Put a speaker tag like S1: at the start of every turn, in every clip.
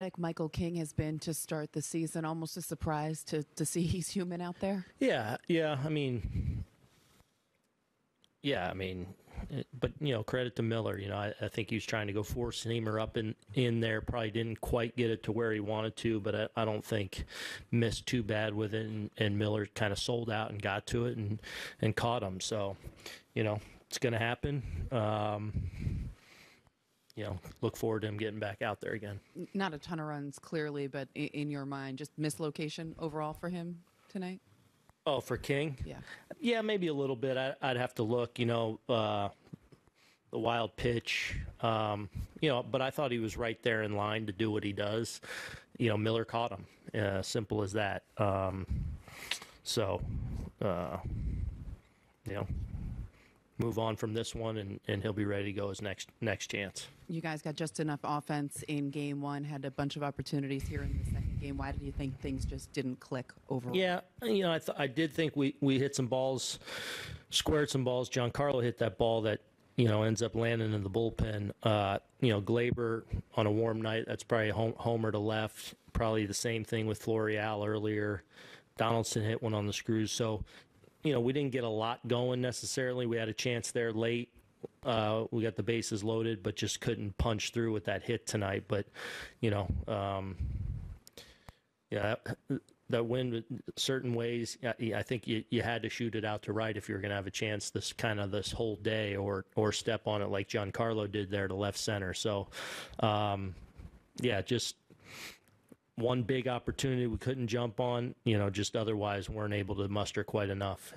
S1: Like Michael King has been to start the season, almost a surprise to, to see he's human out there.
S2: Yeah, yeah. I mean, yeah, I mean, but you know, credit to Miller. You know, I, I think he was trying to go four seamer up in in there. Probably didn't quite get it to where he wanted to, but I, I don't think missed too bad with it. And, and Miller kind of sold out and got to it and and caught him. So, you know, it's going to happen. Um, you know, look forward to him getting back out there again.
S1: Not a ton of runs, clearly, but in, in your mind, just mislocation overall for him tonight?
S2: Oh, for King?
S1: Yeah.
S2: Yeah, maybe a little bit. I, I'd have to look. You know, uh, the wild pitch. Um, you know, but I thought he was right there in line to do what he does. You know, Miller caught him. Uh, simple as that. Um, so, uh, you know, move on from this one, and, and he'll be ready to go his next next chance.
S1: You guys got just enough offense in game one, had a bunch of opportunities here in the second game. Why did you think things just didn't click overall?
S2: Yeah, you know, I, th- I did think we, we hit some balls, squared some balls. Giancarlo hit that ball that, you know, ends up landing in the bullpen. Uh, you know, Gleyber on a warm night, that's probably a hom- homer to left. Probably the same thing with Florial earlier. Donaldson hit one on the screws. So, you know, we didn't get a lot going necessarily. We had a chance there late. Uh, we got the bases loaded, but just couldn't punch through with that hit tonight. But, you know, um, yeah, that win certain ways. I I think you, you had to shoot it out to right if you were going to have a chance this kind of this whole day, or or step on it like Giancarlo did there to left center. So, um, yeah, just one big opportunity we couldn't jump on. You know, just otherwise weren't able to muster quite enough.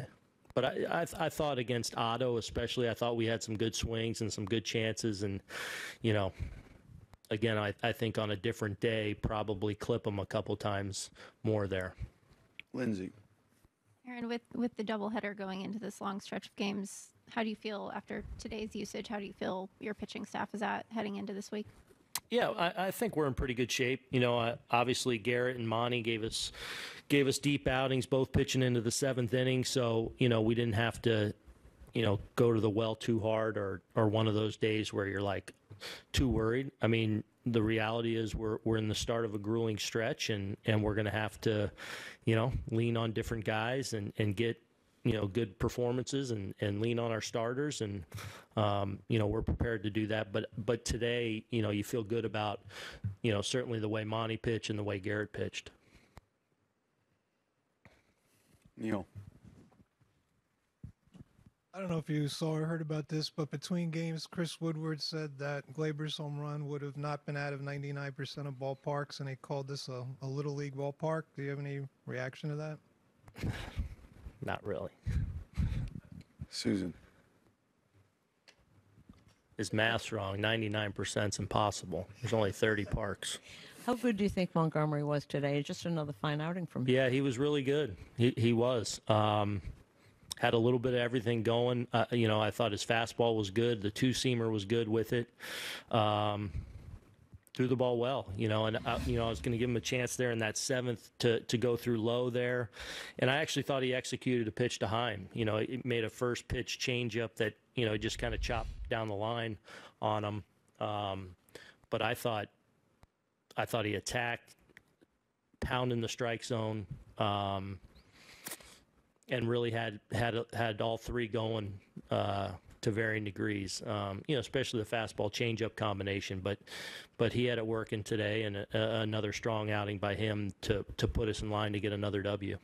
S2: But I, I, I thought against Otto, especially, I thought we had some good swings and some good chances, and you know, again, I, I think on a different day, probably clip them a couple times more there.
S3: Lindsay.
S4: Aaron, with with the doubleheader going into this long stretch of games, how do you feel after today's usage? How do you feel your pitching staff is at heading into this week?
S2: Yeah, I, I think we're in pretty good shape. You know, uh, obviously Gerrit and Monty gave us gave us deep outings, both pitching into the seventh inning. So you know, we didn't have to, you know, go to the well too hard or or one of those days where you're like too worried. I mean, the reality is we're we're in the start of a grueling stretch, and and we're going to have to, you know, lean on different guys and and get you know good performances and and lean on our starters and um, you know we're prepared to do that but but today you know you feel good about you know certainly the way Monty pitched and the way Gerrit pitched
S3: Neil.
S5: I don't know if you saw or heard about this, but between games, Chris Woodward said that Gleyber's home run would have not been out of 99% of ballparks, and he called this a, a little league ballpark. Do you have any reaction to that?
S2: not really
S3: Susan.
S2: his math's wrong 99% is impossible there's only 30 parks
S6: How good do you think Montgomery was today? Just another fine outing from him.
S2: Yeah, he was really good. He he was. Um, had a little bit of everything going. Uh, you know, I thought his fastball was good. The two seamer was good with it. Um, threw the ball well. You know, and uh, you know I was going to give him a chance there in that seventh to to go through Lowe there, and I actually thought he executed a pitch to Heim. You know, he made a first pitch changeup that you know just kind of chopped down the line on him. Um, but I thought I thought he attacked, pounding the strike zone, um, and really had had had all three going uh, to varying degrees. Um, you know, especially the fastball changeup combination. But but he had it working today, and a, a- another strong outing by him to to put us in line to get another W.